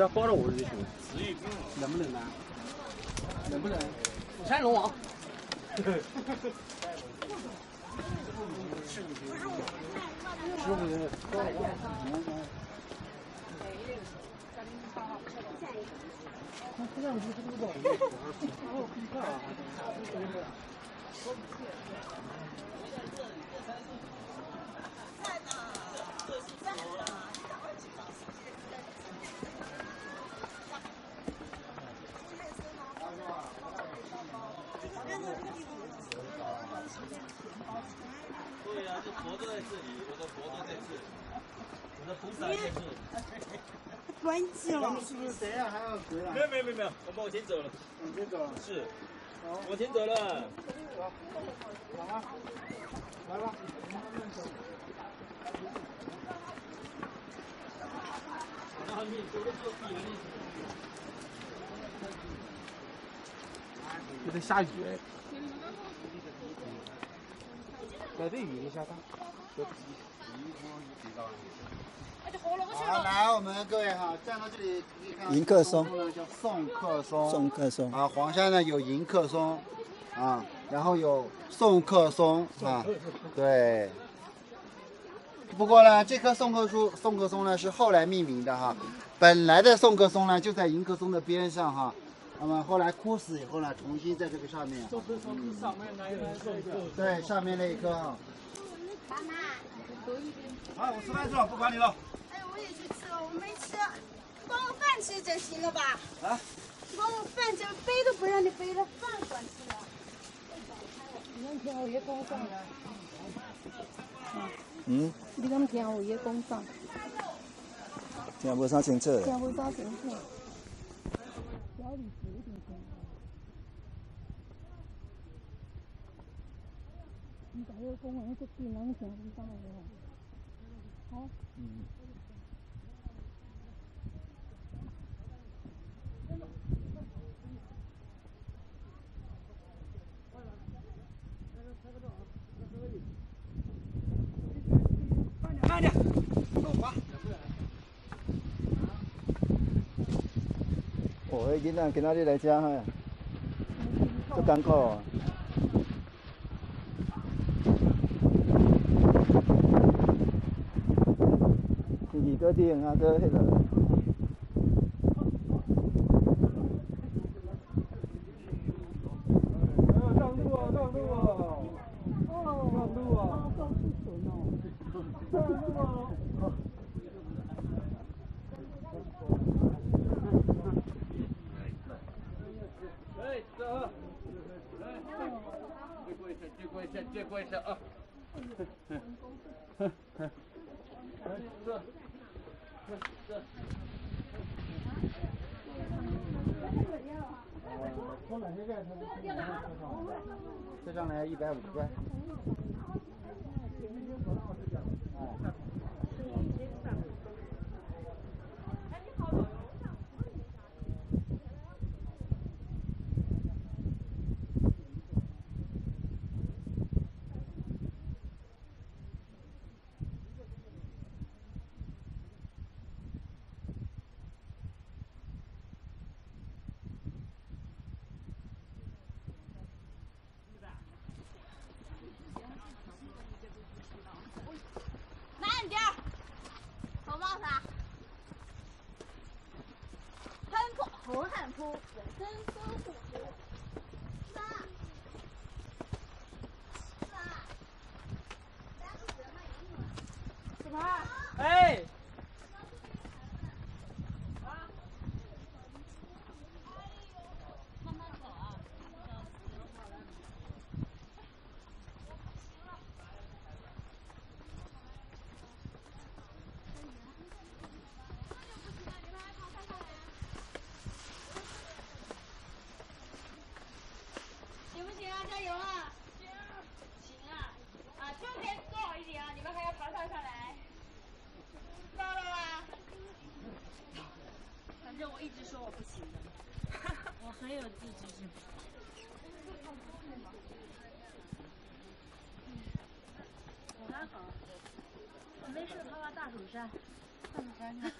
只要包着我就行。能不能呢？能不能？山龙王。十 五对呀，这佛都在这里，我的佛都在这里，我的菩萨在这里。关机了。是不是等下还要回来？没有没有没有没有，我们往前走了。往前走了。是。往前走了。走。来吧。来吧。这在下雨哎。在这雨一下大。好，来，我们各位哈，站到这里可以看。迎客松。叫送客松。送客松。啊，黄山呢有迎客松，啊，然后有送客松啊，对。不过呢，这棵送客树、送客松呢是后来命名的哈，本来的送客松呢就在迎客松的边上哈，那么后来枯死以后呢，重新在这个上面。送客松是上面那一棵。对，上面那一棵啊。妈妈，好，我吃饭去了，不管你了。哎，我也去吃了，我没吃，光我饭吃就行了吧？啊？光我饭这背都不让你背了，饭管吃了。你听我也讲上。嗯？你敢听我也讲上？听不啥清楚。听不啥清楚。小李子一点听。你在这公园这边能听不上的。好。嗯。哦，迄囡仔今仔日来遮哈，足艰苦。天气搁顶啊，搁迄个。让路啊，让路啊！哦，让路啊！高速存哦。让路啊！哎，走！来，借过一下，借过一下，啊！这，这，从哪些盖车？这上来一百五十块。the placenta. 没事爬爬大蜀山，看看山上。